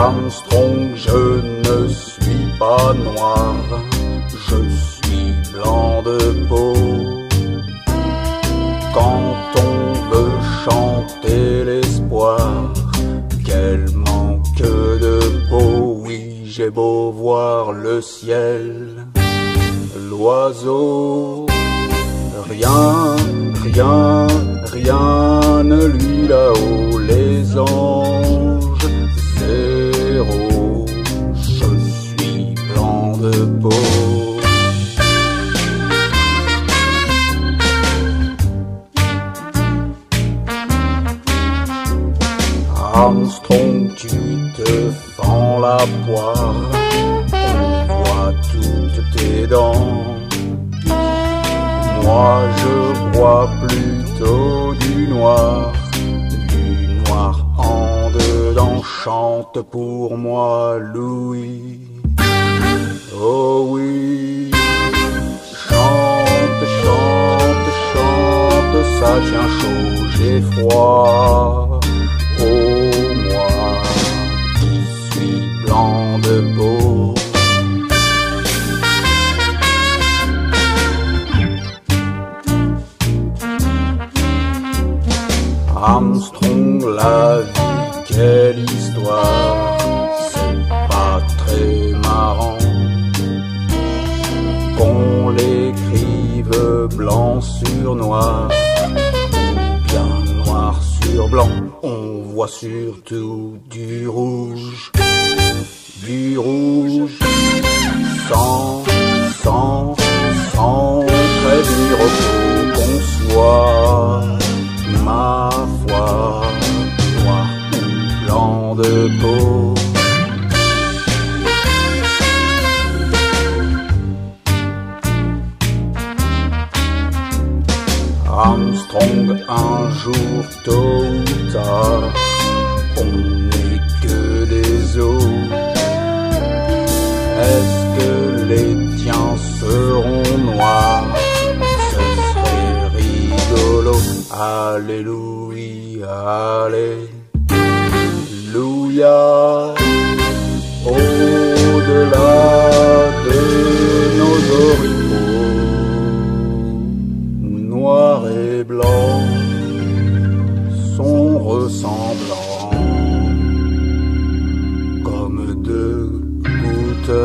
Armstrong, je ne suis pas noir, je suis blanc de peau. Quand on veut chanter l'espoir, quel manque de peau, oui, j'ai beau voir le ciel, l'oiseau, rien, rien, Armstrong, tu te fends la poire, on voit toutes tes dents. Moi je bois plutôt du noir, du noir en dedans. Chante pour moi Louis, oh oui. Chante, chante, chante, ça tient chaud, j'ai froid. Armstrong, la vie, quelle histoire, c'est pas très marrant qu'on l'écrive blanc sur noir, bien noir sur blanc, on voit surtout du rouge, du rouge, sans, sans, sans très au de peau. Armstrong, un jour tôt ou tard, on n'est que des os. Est-ce que les tiens seront noirs? Ce serait rigolo. Alléluia, Alléluia. Au-delà de nos oripeaux, noir et blanc sont ressemblants comme deux gouttes